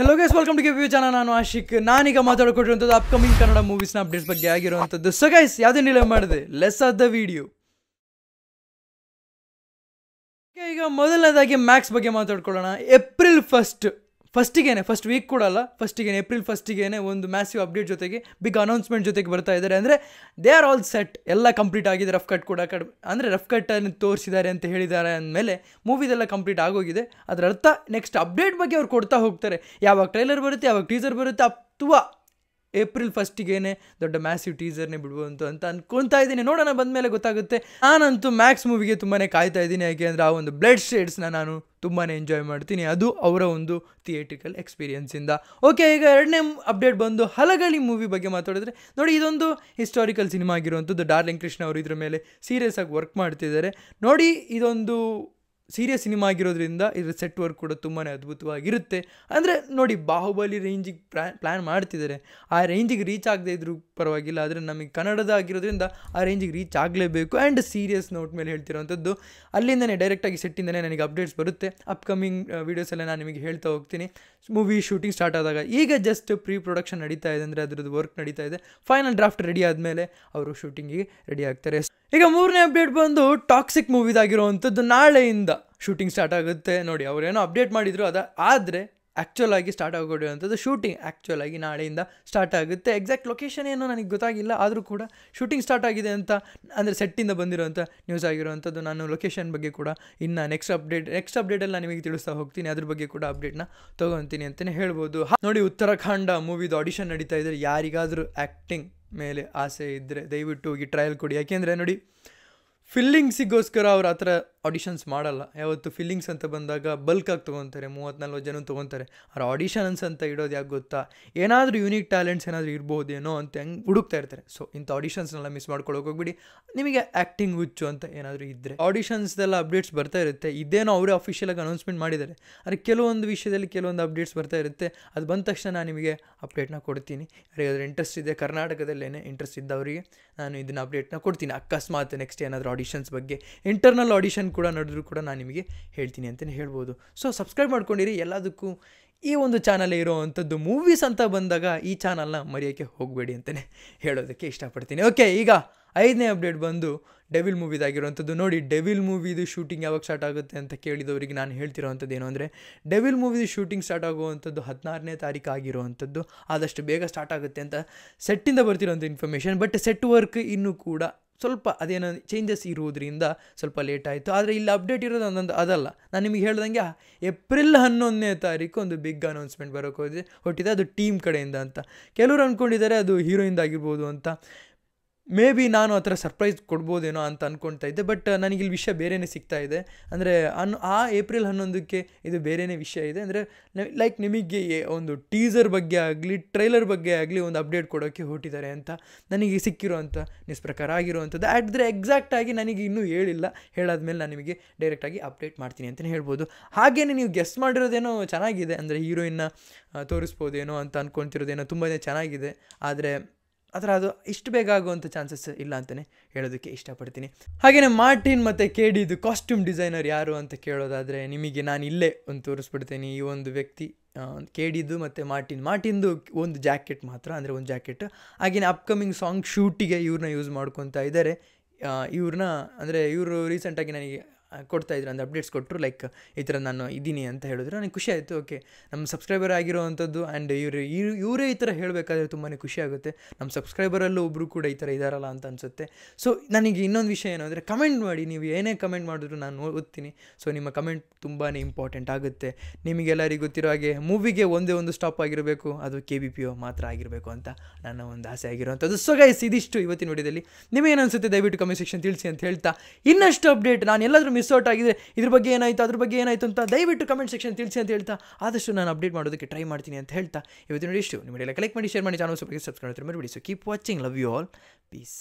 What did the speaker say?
Hello guys welcome to give channel ನಾನು ಆಶಿಕ್. ನಾನೀಗ ಮಾತಾಡಿಕೊಟ್ಟಿರುವಂಥದ್ದು ಅಪ್ಕಮಿಂಗ್ ಕನ್ನಡ ಮೂವೀಸ್ನ ಅಪ್ಡೇಟ್ಸ್ ಬಗ್ಗೆ ಆಗಿರುವಂಥದ್ದು. ಸೊ ಗೈಸ್ ಯಾವುದೇ ನಿಲೇ ಮಾಡಿದೆ ಲೆಸ್ ಆಫ್ ದ ವಿಡಿಯೋ ಈಗ ಮೊದಲನೇದಾಗಿ ಮ್ಯಾಕ್ಸ್ ಬಗ್ಗೆ ಮಾತಾಡ್ಕೊಳ್ಳೋಣ. ಏಪ್ರಿಲ್ ಫಸ್ಟ್ ಫಸ್ಟಿಗೇನೆ ಫಸ್ಟ್ ವೀಕ್ ಕೂಡ ಅಲ್ಲ, ಫಸ್ಟಿಗೇನೆ ಏಪ್ರಿಲ್ ಫಸ್ಟಿಗೇನೆ ಒಂದು ಮ್ಯಾಸಿವ್ ಅಪ್ಡೇಟ್ ಜೊತೆಗೆ ಬಿಗ್ ಅನೌನ್ಸ್ಮೆಂಟ್ ಜೊತೆಗೆ ಬರ್ತಾ ಇದ್ದಾರೆ ಅಂದರೆ ದೇ ಆರ್ ಆಲ್ ಸೆಟ್ ಎಲ್ಲ ಕಂಪ್ಲೀಟ್ ಆಗಿದೆ ರಫ್ ಕಟ್ ಕೂಡ. ಕಡ್, ಅಂದರೆ ರಫ್ ಕಟ್ಟನ್ನು ತೋರಿಸಿದ್ದಾರೆ ಅಂತ ಹೇಳಿದ್ದಾರೆ ಅಂದಮೇಲೆ ಮೂವಿದೆಲ್ಲ ಕಂಪ್ಲೀಟ್ ಆಗೋಗಿದೆ. ಅದರ ಅರ್ಥ ನೆಕ್ಸ್ಟ್ ಅಪ್ಡೇಟ್ ಬಗ್ಗೆ ಅವ್ರು ಕೊಡ್ತಾ ಹೋಗ್ತಾರೆ. ಯಾವಾಗ ಟ್ರೈಲರ್ ಬರುತ್ತೆ, ಯಾವಾಗ ಟೀಸರ್ ಬರುತ್ತೆ ಅಥವಾ ಏಪ್ರಿಲ್ ಫಸ್ಟಿಗೇನೆ ದೊಡ್ಡ ಮ್ಯಾಸಿವ್ ಟೀಸರ್ನೇ ಬಿಡ್ಬೋದು ಅಂತ ಅನ್ಕೊತಾ ಇದ್ದೀನಿ. ನೋಡೋಣ ಬಂದಮೇಲೆ ಗೊತ್ತಾಗುತ್ತೆ. ನಾನಂತೂ ಮ್ಯಾಕ್ಸ್ ಮೂವಿಗೆ ತುಂಬಾ ಕಾಯ್ತಾ ಇದ್ದೀನಿ. ಯಾಕೆ ಅಂದರೆ ಆ ಒಂದು ಬ್ಲಡ್ ಶೇಡ್ಸ್ನ ನಾನು ತುಂಬಾ ಎಂಜಾಯ್ ಮಾಡ್ತೀನಿ. ಅದು ಅವರ ಒಂದು ಥಿಯೇಟ್ರಿಕಲ್ ಎಕ್ಸ್ಪೀರಿಯನ್ಸಿಂದ ಓಕೆ ಈಗ ಎರಡನೇ ಅಪ್ಡೇಟ್ ಬಂದು ಹಲಗಳಿ ಮೂವಿ ಬಗ್ಗೆ ಮಾತಾಡಿದ್ರೆ ನೋಡಿ, ಇದೊಂದು ಹಿಸ್ಟಾರಿಕಲ್ ಸಿನಿಮಾ ಆಗಿರುವಂಥದ್ದು. ಡಾರ್ಲಿಂಗ್ ಕೃಷ್ಣ ಅವರು ಇದ್ರ ಮೇಲೆ ಸೀರಿಯಸ್ ಆಗಿ ವರ್ಕ್ ಮಾಡ್ತಿದ್ದಾರೆ. ನೋಡಿ, ಇದೊಂದು ಸೀರಿಯಸ್ ಸಿನಿಮಾ ಆಗಿರೋದ್ರಿಂದ ಇದರ ಸೆಟ್ ವರ್ಕ್ ಕೂಡ ತುಂಬಾ ಅದ್ಭುತವಾಗಿರುತ್ತೆ. ಅಂದರೆ ನೋಡಿ, ಬಾಹುಬಲಿ ರೇಂಜಿಗೆ ಪ್ಲ್ಯಾನ್ ಪ್ಲ್ಯಾನ್ ಮಾಡ್ತಿದ್ದಾರೆ ಆ ರೇಂಜಿಗೆ ರೀಚ್ ಆಗದೇ ಇದ್ರೂ ಪರವಾಗಿಲ್ಲ, ಆದರೆ ನಮಗೆ ಕನ್ನಡದ ಆಗಿರೋದ್ರಿಂದ ಆ ರೇಂಜಿಗೆ ರೀಚ್ ಆಗಲೇಬೇಕು. ಆ್ಯಂಡ್ ಸೀರಿಯಸ್ ನೋಟ್ ಮೇಲೆ ಹೇಳ್ತಿರೋವಂಥದ್ದು ಅಲ್ಲಿಂದನೇ ಡೈರೆಕ್ಟಾಗಿ ಸೆಟ್ಟಿಂದನೇ ನನಗೆ ಅಪ್ಡೇಟ್ಸ್ ಬರುತ್ತೆ. ಅಪ್ಕಮಿಂಗ್ ವೀಡಿಯೋಸೆಲ್ಲ ನಾನು ನಿಮಗೆ ಹೇಳ್ತಾ ಹೋಗ್ತೀನಿ. ಮೂವಿ ಶೂಟಿಂಗ್ ಸ್ಟಾರ್ಟ್ ಆದಾಗ, ಈಗ ಜಸ್ಟ್ ಪ್ರೀ ಪ್ರೊಡಕ್ಷನ್ ನಡೀತಾ ಇದೆ, ಅಂದರೆ ಅದರದ್ದು ವರ್ಕ್ ನಡೀತಾ ಇದೆ. ಫೈನಲ್ ಡ್ರಾಫ್ಟ್ ರೆಡಿ ಆದಮೇಲೆ ಅವರು ಶೂಟಿಂಗಿಗೆ ರೆಡಿ ಆಗ್ತಾರೆ. ಈಗ ಮೂರನೇ ಅಪ್ಡೇಟ್ ಬಂದು ಟಾಕ್ಸಿಕ್ ಮೂವಿದಾಗಿರುವಂಥದ್ದು ನಾಳೆಯಿಂದ ಶೂಟಿಂಗ್ ಸ್ಟಾರ್ಟ್ ಆಗುತ್ತೆ. ನೋಡಿ, ಅವರೇನೋ ಅಪ್ಡೇಟ್ ಮಾಡಿದ್ರು ಅದ, ಆದರೆ ಆ್ಯಕ್ಚುಲ್ ಆಗಿ ಸ್ಟಾರ್ಟ್ ಆಗೋಡಿರುವಂಥದ್ದು ಶೂಟಿಂಗ್ ಆ್ಯಕ್ಚುಲ್ ಆಗಿ ನಾಳೆಯಿಂದ ಸ್ಟಾರ್ಟ್ ಆಗುತ್ತೆ. ಎಕ್ಸಾಕ್ಟ್ ಲೊಕೇಶನ್ ಏನೋ ನನಗೆ ಗೊತ್ತಾಗಿಲ್ಲ, ಆದರೂ ಕೂಡ ಶೂಟಿಂಗ್ ಸ್ಟಾರ್ಟ್ ಆಗಿದೆ ಅಂತ, ಅಂದರೆ ಸೆಟ್ಟಿಂದ ಬಂದಿರೋಂಥ ನ್ಯೂಸ್ ಆಗಿರುವಂಥದ್ದು. ನಾನು ಲೊಕೇಶನ್ ಬಗ್ಗೆ ಕೂಡ ಇನ್ನು ನೆಕ್ಸ್ಟ್ ಅಪ್ಡೇಟ್ ನೆಕ್ಸ್ಟ್ ಅಪ್ಡೇಟಲ್ಲಿ ನಾನು ನಿಮಗೆ ತಿಳಿಸ್ತಾ ಹೋಗ್ತೀನಿ. ಅದ್ರ ಬಗ್ಗೆ ಕೂಡ ಅಪ್ಡೇಟ್ನ ತೊಗೊತೀನಿ ಅಂತಲೇ ಹೇಳ್ಬೋದು. ನೋಡಿ, ಉತ್ತರಾಖಂಡ ಮೂವಿದು ಆಡಿಷನ್ ನಡೀತಾ ಇದ್ದರೆ ಯಾರಿಗಾದರೂ ಆ್ಯಕ್ಟಿಂಗ್ ಮೇಲೆ ಆಸೆ ಇದ್ದರೆ ದಯವಿಟ್ಟು ಹೋಗಿ ಟ್ರಯಲ್ ಕೊಡಿ. ಯಾಕೆಂದರೆ ನೋಡಿ ಫಿಲ್ಲಿಂಗ್ಸಿಗೋಸ್ಕರ ಅವ್ರು ಥರ ಆಡಿಷನ್ಸ್ ಮಾಡಲ್ಲ. ಯಾವತ್ತು ಫಿಲ್ಲಿಂಗ್ಸ್ ಅಂತ ಬಂದಾಗ ಬಲ್ಕಾಗಿ ತೊಗೊತಾರೆ ಮೂವತ್ತು ನಲ್ವತ್ತು ಜನ ತೊಗೊತಾರೆ. ಅವ್ರ ಆಡಿಷನ್ಸ್ ಅಂತ ಇಡೋದು ಯಾಕೆ ಗೊತ್ತಾ? ಏನಾದರೂ ಯೂನಿಕ್ ಟ್ಯಾಲೆಂಟ್ಸ್ ಏನಾದರೂ ಇರ್ಬೋದೇನೋ ಅಂತ ಹೆಂಗೆ ಹುಡುಕ್ತಾ ಇರ್ತಾರೆ. ಸೊ ಇಂಥ ಆಡಿಷನ್ಸ್ನೆಲ್ಲ ಮಿಸ್ ಮಾಡ್ಕೊಳ್ಳೋಕೆ ಹೋಗ್ಬಿಡಿ. ನಿಮಗೆ ಆ್ಯಕ್ಟಿಂಗ್ ಹುಚ್ಚು ಅಂತ ಏನಾದರೂ ಇದ್ದರೆ ಆಡಿಷನ್ಸ್ದೆಲ್ಲ ಅಪ್ಡೇಟ್ಸ್ ಬರ್ತಾ ಇರುತ್ತೆ. ಇದೇನೋ ಅವರೇ ಅಫಿಷಿಯಲಾಗಿ ಅನೌನ್ಸ್ಮೆಂಟ್ ಮಾಡಿದ್ದಾರೆ. ಆದರೆ ಕೆಲವೊಂದು ವಿಷಯದಲ್ಲಿ ಕೆಲವೊಂದು ಅಪ್ಡೇಟ್ಸ್ ಬರ್ತಾ ಇರುತ್ತೆ. ಅದು ಬಂದ ತಕ್ಷಣ ನಾನು ನಿಮಗೆ ಅಪ್ಡೇಟ್ನ ಕೊಡ್ತೀನಿ. ಯಾರಿಗಾದ್ರೂ ಇಂಟ್ರೆಸ್ಟ್ ಇದೆ ಕರ್ನಾಟಕದಲ್ಲೇ ಇಂಟ್ರೆಸ್ಟ್ ಇದ್ದವರಿಗೆ, ನಾನು ಇದನ್ನು ಅಪ್ಡೇಟ್ನ ಕೊಡ್ತೀನಿ. ಅಕಸ್ಮಾತ್ ನೆಕ್ಸ್ಟ್ ಏನಾದರೂ ಆಡಿಷನ್ಸ್ ಬಗ್ಗೆ. ಇಂಟರ್ನಲ್ ಆಡಿಷನ್ ಕೂಡ ನಡೆದ್ರು ಕೂಡ ನಾನು ನಿಮಗೆ ಹೇಳ್ತೀನಿ ಅಂತಲೇ ಹೇಳ್ಬೋದು. ಸೊ ಸಬ್ಸ್ಕ್ರೈಬ್ ಮಾಡ್ಕೊಂಡಿರಿ. ಎಲ್ಲದಕ್ಕೂ ಈ ಒಂದು ಚಾನಲ್ ಇರೋವಂಥದ್ದು ಮೂವೀಸ್ ಅಂತ ಬಂದಾಗ ಈ ಚಾನಲ್ನ ಮರೆಯೋಕ್ಕೆ ಹೋಗಬೇಡಿ ಅಂತಲೇ ಹೇಳೋದಕ್ಕೆ ಇಷ್ಟಪಡ್ತೀನಿ. ಓಕೆ ಈಗ ಐದನೇ ಅಪ್ಡೇಟ್ ಬಂದು ಡೆವಿಲ್ ಮೂವಿದಾಗಿರುವಂಥದ್ದು ನೋಡಿ ಡೆವಿಲ್ ಮೂವಿದು ಶೂಟಿಂಗ್ ಯಾವಾಗ ಸ್ಟಾರ್ಟ್ ಆಗುತ್ತೆ ಅಂತ ಕೇಳಿದವರಿಗೆ ನಾನು ಹೇಳ್ತಿರೋವಂಥದ್ದು ಏನು ಅಂದರೆ ಡೆವಿಲ್ ಮೂವಿದು ಶೂಟಿಂಗ್ ಸ್ಟಾರ್ಟ್ ಆಗುವಂಥದ್ದು ಹದಿನಾರನೇ ತಾರೀಕು ಆಗಿರುವಂಥದ್ದು. ಆದಷ್ಟು ಬೇಗ ಸ್ಟಾರ್ಟ್ ಆಗುತ್ತೆ ಅಂತ ಸೆಟ್ಟಿಂದ ಬರ್ತಿರೋಂಥ ಇನ್ಫಾರ್ಮೇಷನ್ ಬಟ್ ಸೆಟ್ ವರ್ಕ್ ಇನ್ನೂ ಕೂಡ ಸ್ವಲ್ಪ ಅದೇನೋ ಚೇಂಜಸ್ ಇರುವುದರಿಂದ ಸ್ವಲ್ಪ ಲೇಟ್ ಆಯಿತು. ಆದರೆ ಇಲ್ಲಿ ಅಪ್ಡೇಟ್ ಇರೋದು ಒಂದೊಂದು ಅದಲ್ಲ. ನಾನು ನಿಮಗೆ ಹೇಳ್ದಂಗೆ ಏಪ್ರಿಲ್ ಹನ್ನೊಂದನೇ ತಾರೀಕು ಒಂದು ಬಿಗ್ ಅನೌನ್ಸ್ಮೆಂಟ್ ಬರೋಕ್ಕೆ ಹೋಗಿದೆ ಹೊಟ್ಟಿದೆ ಅದು ಟೀಮ್ ಕಡೆಯಿಂದ ಅಂತ. ಕೆಲವರು ಅಂದ್ಕೊಂಡಿದ್ದಾರೆ ಅದು ಹೀರೋಯಿಂದ ಆಗಿರ್ಬೋದು ಅಂತ. ಮೇ ಬಿ ನಾನು ಆ ಥರ ಸರ್ಪ್ರೈಸ್ ಕೊಡ್ಬೋದೇನೋ ಅಂತ ಅಂದ್ಕೊಳ್ತಾ ಇದ್ದೆ ಬಟ್ ನನಗೆ ಇಲ್ಲಿ ವಿಷಯ ಬೇರೆಯೇ ಸಿಗ್ತಾ ಇದೆ. ಅಂದರೆ, ಅನ್, ಆ ಏಪ್ರಿಲ್ ಹನ್ನೊಂದಕ್ಕೆ ಇದು ಬೇರೆಯೇ ವಿಷಯ ಇದೆ. ಅಂದರೆ ಲೈಕ್ ನಿಮಗೆ ಒಂದು ಟೀಸರ್ ಬಗ್ಗೆ ಆಗಲಿ ಟ್ರೈಲರ್ ಬಗ್ಗೆ ಆಗಲಿ ಒಂದು ಅಪ್ಡೇಟ್ ಕೊಡೋಕ್ಕೆ ಹೊರಟಿದ್ದಾರೆ ಅಂತ ನನಗೆ ಸಿಕ್ಕಿರೋವಂಥ ಆಗಿರುವಂಥದ್ದು. ಆ್ಯಟ್ ಆಗಿರುವಂಥದ್ದು ಆದರೆ ಎಕ್ಸಾಕ್ಟಾಗಿ ನನಗೆ ಇನ್ನೂ ಹೇಳಿಲ್ಲ. ಹೇಳಾದ್ಮೇಲೆ ನಾನು ನಿಮಗೆ ಡೈರೆಕ್ಟಾಗಿ ಅಪ್ಡೇಟ್ ಮಾಡ್ತೀನಿ ಅಂತಲೇ ಹೇಳ್ಬೋದು. ಹಾಗೆಯೇ ನೀವು ಗೆಸ್ ಮಾಡಿರೋದೇನೋ ಚೆನ್ನಾಗಿದೆ. ಅಂದರೆ ಹೀರೋಯಿನ್ನ ತೋರಿಸ್ಬೋದೇನೋ ಅಂತ ಅಂದ್ಕೊತಿರೋದೇನೋ ತುಂಬಾ ಚೆನ್ನಾಗಿದೆ. ಆದರೆ ಆ ಅದು ಇಷ್ಟು ಬೇಗ ಆಗುವಂಥ ಚಾನ್ಸಸ್ ಇಲ್ಲ ಅಂತಲೇ ಹೇಳೋದಕ್ಕೆ ಇಷ್ಟಪಡ್ತೀನಿ. ಹಾಗೆಯೇ ಮಾರ್ಟಿನ್ ಮತ್ತು ಕೆ ಡಿದು ಕಾಸ್ಟ್ಯೂಮ್ ಡಿಸೈನರ್ ಯಾರು ಅಂತ ಕೇಳೋದಾದರೆ ನಿಮಗೆ ನಾನು ಇಲ್ಲೇ ಒಂದು ತೋರಿಸ್ಬಿಡ್ತೇನೆ. ಈ ಒಂದು ವ್ಯಕ್ತಿ ಕೆ ಡಿದು ಮತ್ತು ಮಾರ್ಟಿನ್. ಮಾರ್ಟಿನ್ದು ಒಂದು ಜಾಕೆಟ್ ಮಾತ್ರ, ಅಂದರೆ ಒಂದು ಜಾಕೆಟ್. ಹಾಗೆಯೇ ಅಪ್ಕಮಿಂಗ್ ಸಾಂಗ್ ಶೂಟಿಗೆ ಇವ್ರನ್ನ ಯೂಸ್ ಮಾಡ್ಕೊತಾ ಇದ್ದಾರೆ. ಇವ್ರನ್ನ, ಅಂದರೆ ಇವರು ರೀಸೆಂಟಾಗಿ ನನಗೆ ಕೊಡ್ತಾ ಇದ್ರು, ಅಂದರೆ ಅಪ್ಡೇಟ್ಸ್ ಕೊಟ್ಟರು ಲೈಕ್ ಈ ಥರ ನಾನು ಇದ್ದೀನಿ ಅಂತ ಹೇಳಿದ್ರು. ನನಗೆ ಖುಷಿ ಆಯಿತು ಓಕೆ ನಮ್ಮ ಸಬ್ಸ್ಕ್ರೈಬರ್ ಆಗಿರುವಂಥದ್ದು ಆ್ಯಂಡ್ ಇವರು, ಇವರೇ ಈ ಥರ ಹೇಳಬೇಕಾದ್ರೆ ತುಂಬಾ ಖುಷಿ ಆಗುತ್ತೆ. ನಮ್ಮ ಸಬ್ಸ್ಕ್ರೈಬರಲ್ಲೂ ಒಬ್ಬರು ಕೂಡ ಈ ಥರ ಇದ್ದಾರಲ್ಲ ಅಂತ ಅನಿಸುತ್ತೆ. ಸೊ ನನಗೆ ಇನ್ನೊಂದು ವಿಷಯ ಏನು ಅಂದರೆ ಕಮೆಂಟ್ ಮಾಡಿ. ನೀವು ಏನೇ ಕಮೆಂಟ್ ಮಾಡಿದ್ರು ನಾನು ಓದ್ತೀನಿ. ಸೊ ನಿಮ್ಮ ಕಮೆಂಟ್ ತುಂಬಾ ಇಂಪಾರ್ಟೆಂಟ್ ಆಗುತ್ತೆ. ನಿಮಗೆಲ್ಲರಿಗೂ ಗೊತ್ತಿರೋ ಹಾಗೆ ಮೂವಿಗೆ ಒಂದೇ ಒಂದು ಸ್ಟಾಪ್ ಆಗಿರಬೇಕು. ಅದು ಕೆ ಬಿ ಪಿ ಒ ಮಾತ್ರ ಆಗಿರಬೇಕು ಅಂತ ನನ್ನ ಒಂದು ಆಸೆ ಆಗಿರುವಂಥದ್ದು. ಸೊ ಗೈಸ್ ಇದಿಷ್ಟು ಇವತ್ತಿನ ವಿಡಿಯೋದಲ್ಲಿ. ನಿಮಗೇನು ಅನಿಸುತ್ತೆ? ದಯವಿಟ್ಟು ಕಮೆಂಟ್ ಸೆಕ್ಷನ್ ತಿಳಿಸಿ ಅಂತ ಹೇಳ್ತಾ, ಇನ್ನಷ್ಟು ಅಪ್ಡೇಟ್ ನಾನು ಎಲ್ಲಾದರೂ ಮಿಸ್ ಔಟ್ ಆಗಿದೆ. ಇದ್ರ ಬಗ್ಗೆ ಏನಾಯಿತು? ಅದ್ರ ಬಗ್ಗೆ ಏನಾಯಿತು ಅಂತ ದಯವಿಟ್ಟು ಕಮೆಂಟ್ ಸೆಕ್ಷನ್ ತಿಳಿಸಿ ಅಂತ ಹೇಳ್ತಾ, ಆದಷ್ಟು ನಾನು ಅಪ್ಡೇಟ್ ಮಾಡೋದಕ್ಕೆ ಟ್ರೈ ಮಾಡ್ತೀನಿ ಅಂತ ಹೇಳ್ತಾ, ಇವತ್ತಿನ ನೋಡಿ ಇಷ್ಟು. ನಿಮ್ಮ ಕಲೆಕ್ಟ್ ಮಾಡಿ ಶೇರ್ ಮಾಡಿ channel subscribe ಮರಿಬಿಡಿ. So keep watching love you all peace